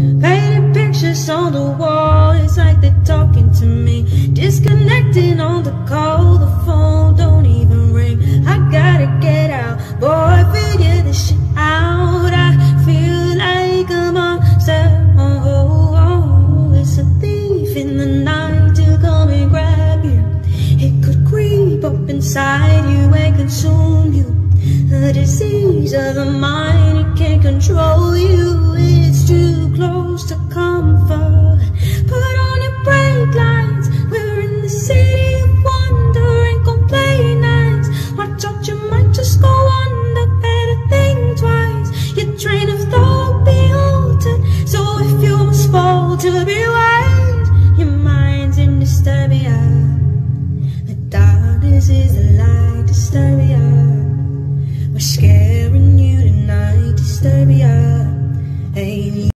Painting pictures on the wall, it's like they're talking to me. Disconnecting on the call, the phone don't even ring. I gotta get out, boy, figure this shit out. I feel like a monster. Oh, oh, it's a thief in the night to come and grab you. It could creep up inside you and consume you. The disease of the mind. hysteria. We're scaring.